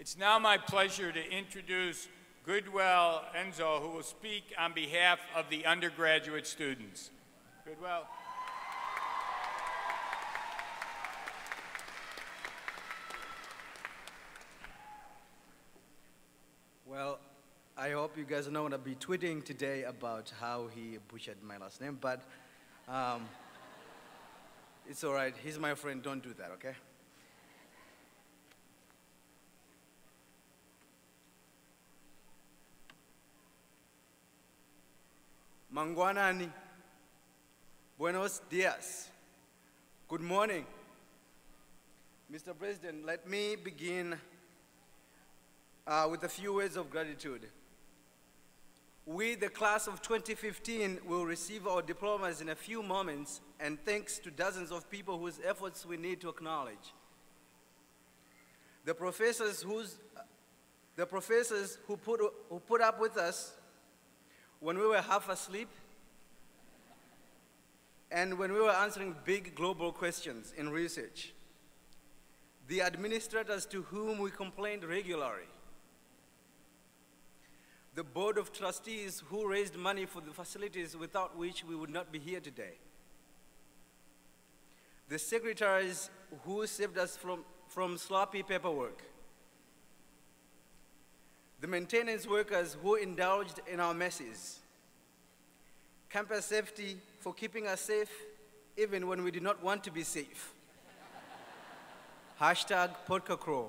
It's now my pleasure to introduce Goodwell Enzo, who will speak on behalf of the undergraduate students. Goodwell. Well, I hope you guys are not going to be tweeting today about how he butchered my last name, but um, it's all right. He's my friend. Don't do that, okay? Mangwanani. Buenos dias. Good morning. Mr. President, let me begin uh, with a few words of gratitude. We, the class of 2015, will receive our diplomas in a few moments, and thanks to dozens of people whose efforts we need to acknowledge. The professors, whose, the professors who, put, who put up with us when we were half asleep and when we were answering big global questions in research. The administrators to whom we complained regularly the board of trustees who raised money for the facilities without which we would not be here today, the secretaries who saved us from, from sloppy paperwork, the maintenance workers who indulged in our messes, campus safety for keeping us safe even when we did not want to be safe. Hashtag Podcacrow.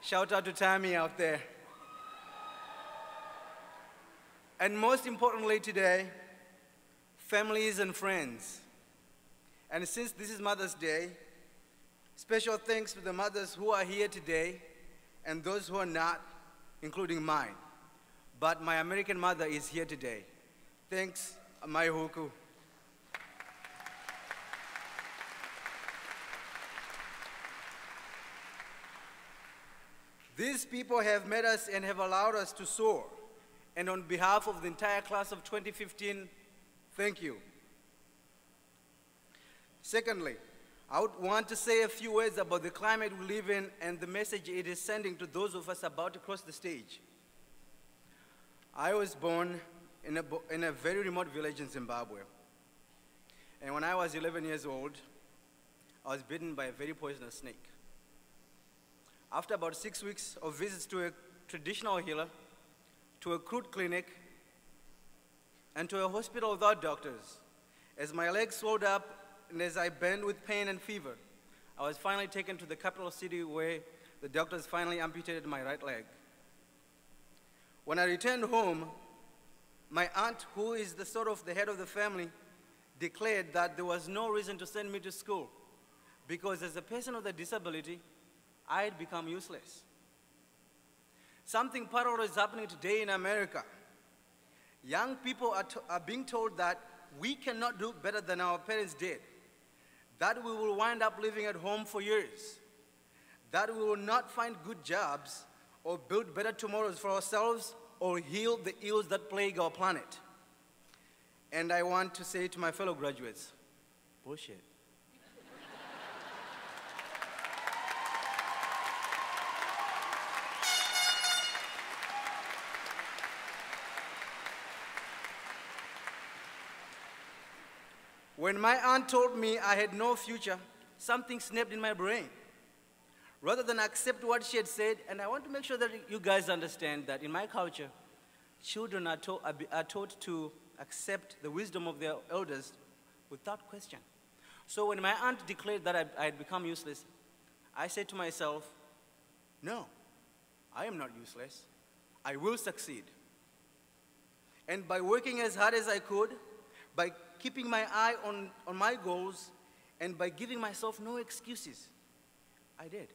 Shout out to Tammy out there. And most importantly today, families and friends. And since this is Mother's Day, special thanks to the mothers who are here today and those who are not, including mine. But my American mother is here today. Thanks, Mai Huku. These people have met us and have allowed us to soar. And on behalf of the entire class of 2015, thank you. Secondly, I would want to say a few words about the climate we live in and the message it is sending to those of us about to cross the stage. I was born in a, in a very remote village in Zimbabwe. And when I was 11 years old, I was bitten by a very poisonous snake. After about six weeks of visits to a traditional healer, to a crude clinic, and to a hospital without doctors, as my legs swelled up and as I bent with pain and fever, I was finally taken to the capital city where the doctors finally amputated my right leg. When I returned home, my aunt, who is the sort of the head of the family, declared that there was no reason to send me to school because as a person with a disability, I had become useless. Something parallel is happening today in America. Young people are, are being told that we cannot do better than our parents did, that we will wind up living at home for years, that we will not find good jobs or build better tomorrows for ourselves or heal the ills that plague our planet. And I want to say to my fellow graduates, bullshit. When my aunt told me I had no future, something snapped in my brain. Rather than accept what she had said, and I want to make sure that you guys understand that in my culture, children are, taught, are taught to accept the wisdom of their elders without question. So when my aunt declared that I, I had become useless, I said to myself, no, I am not useless. I will succeed. And by working as hard as I could, by keeping my eye on, on my goals, and by giving myself no excuses. I did.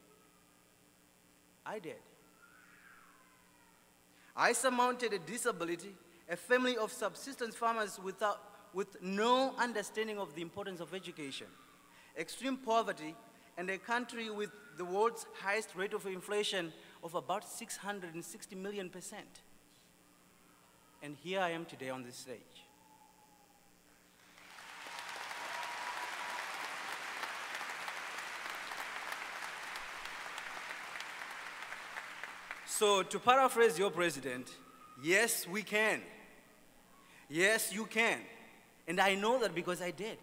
I did. I surmounted a disability, a family of subsistence farmers without, with no understanding of the importance of education, extreme poverty, and a country with the world's highest rate of inflation of about 660 million percent. And here I am today on this stage. So, to paraphrase your president, yes, we can. Yes, you can. And I know that because I did.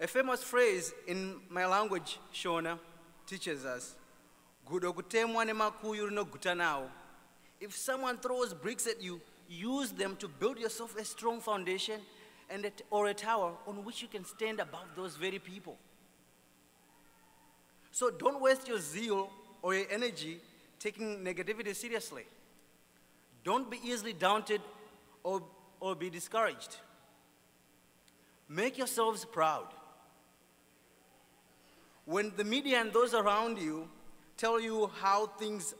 A famous phrase in my language, Shona, teaches us. If someone throws bricks at you, use them to build yourself a strong foundation and a, or a tower on which you can stand above those very people. So don't waste your zeal or your energy taking negativity seriously. Don't be easily daunted or, or be discouraged. Make yourselves proud. When the media and those around you tell you how things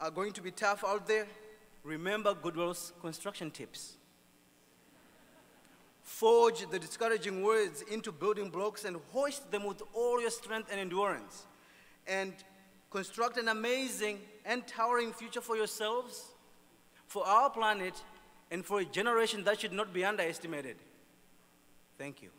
are going to be tough out there, remember Goodwell's construction tips. Forge the discouraging words into building blocks and hoist them with all your strength and endurance. And construct an amazing and towering future for yourselves, for our planet, and for a generation that should not be underestimated. Thank you.